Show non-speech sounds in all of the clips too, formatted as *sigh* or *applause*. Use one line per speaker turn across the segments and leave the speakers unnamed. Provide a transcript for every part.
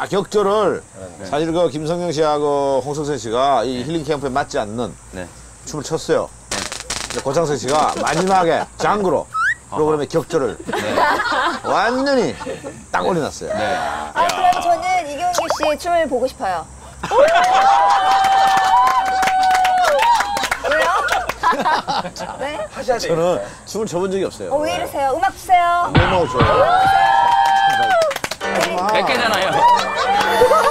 아, 격조를 사실 그 김성경 씨하고 홍석천 씨가 이 힐링 캠프에 맞지 않는
네.
춤을 췄어요. 근데 고창석 씨가 마지막에 장구로 프로그램의 격조를 완전히 딱 올려놨어요.
아, 그럼 저는 이경규 씨의 춤을 보고 싶어요. *laughs* 왜요? *laughs* 네?
저는 춤을 춰본 적이 없어요.
어, 왜 이러세요? 음악 주세요.
너무 좋 아요.
몇 개잖아요. *laughs*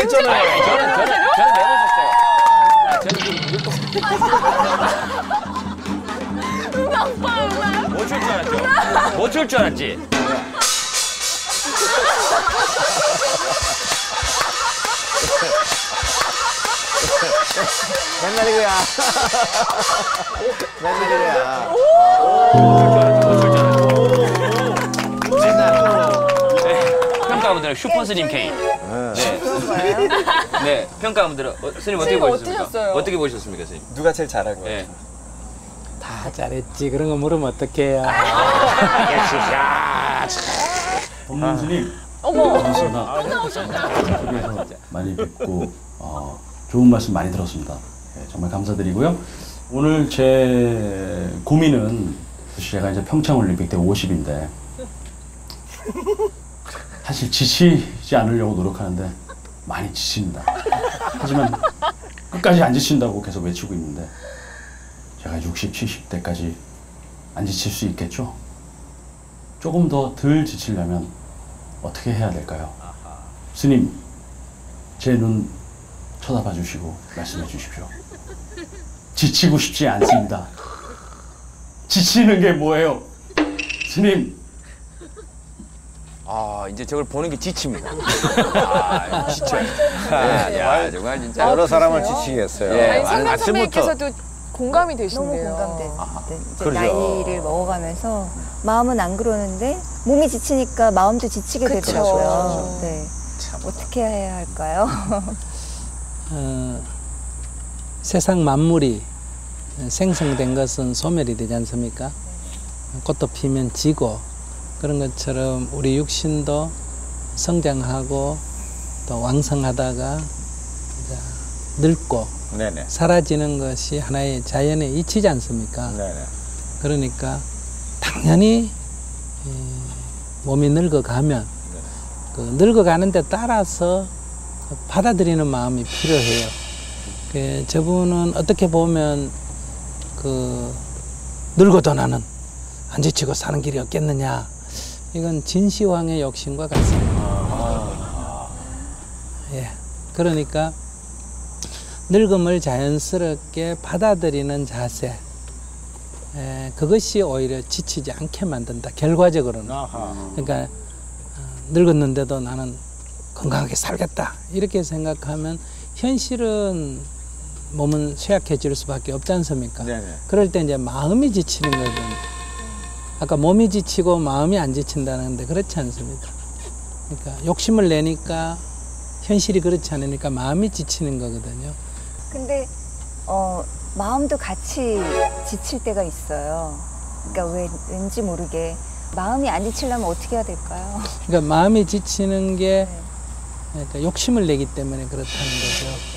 했잖아요.
저는 저는 저는 해보셨어요. 아, 저는 좀 못출 줄 알았죠. 못출 줄 알았지.
맨날 이거야. *laughs* 맨날 이거야.
네. 평가분들은 슈퍼스님 K. 네. 네. 평가분들은 어, 스님 어떻게
스님
보셨습니까?
어떠셨어요?
어떻게 보셨습니까, 스님?
누가 제일 잘한 거예요?
네.
다 잘했지. 그런 거 물으면 어떡해요.
법문스님
어머.
반갑습니다. TV에서 많이 뵙고 어, 좋은 말씀 많이 들었습니다. 예, 정말 감사드리고요. 오늘 제 고민은 사실 제가 이제 평창올림픽 때 50인데 사실 지치지 않으려고 노력하는데 많이 지칩니다. 하지만 끝까지 안 지친다고 계속 외치고 있는데 제가 60, 70대까지 안 지칠 수 있겠죠? 조금 더 덜 지치려면 어떻게 해야 될까요? 스님, 제 눈 쳐다봐 주시고 말씀해 주십시오. 지치고 싶지 않습니다. 지치는 게 뭐예요? 스님,
아, 이제 저걸 보는 게 지칩니다. *laughs* 아, 지쳐요. 아, 야, 정말 진짜.
여러 사람을 지치겠어요.
예.
아니,
아니,
상담분께서도 공감이
너무
되신대요.
공감돼. 이제
그러죠.
나이를 먹어가면서 마음은 안 그러는데 몸이 지치니까 마음도 지치게
그쵸.
되더라고요. 네. 어떻게 해야 할까요? *laughs*
어, 세상 만물이 생성된 것은 소멸이 되지 않습니까? 꽃도 피면 지고 그런 것처럼 우리 육신도 성장하고 또 왕성하다가 늙고
네네.
사라지는 것이 하나의 자연의 이치지 않습니까?
네네.
그러니까 당연히 에, 몸이 늙어가면 그 늙어가는 데 따라서 받아들이는 마음이 필요해요. 그 저분은 어떻게 보면 그 늙어도 나는 안 지치고 사는 길이 없겠느냐 이건 진시황의 욕심과 같습니다. 예, 그러니까 늙음을 자연스럽게 받아들이는 자세. 에, 그것이 오히려 지치지 않게 만든다. 결과적으로는.
아하.
그러니까 어, 늙었는데도 나는 건강하게 살겠다. 이렇게 생각하면 현실은 몸은 쇠약해질 수밖에 없지 않습니까?
네네.
그럴 때 이제 마음이 지치는 거거든요. 아까 몸이 지치고 마음이 안 지친다는데 그렇지 않습니다. 그러니까 욕심을 내니까 현실이 그렇지 않으니까 마음이 지치는 거거든요.
근데 어, 마음도 같이 지칠 때가 있어요. 그러니까 왜, 왠지 모르게 마음이 안 지치려면 어떻게 해야 될까요?
그러니까 마음이 지치는 게 그러니까 욕심을 내기 때문에 그렇다는 거죠.